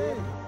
Yeah.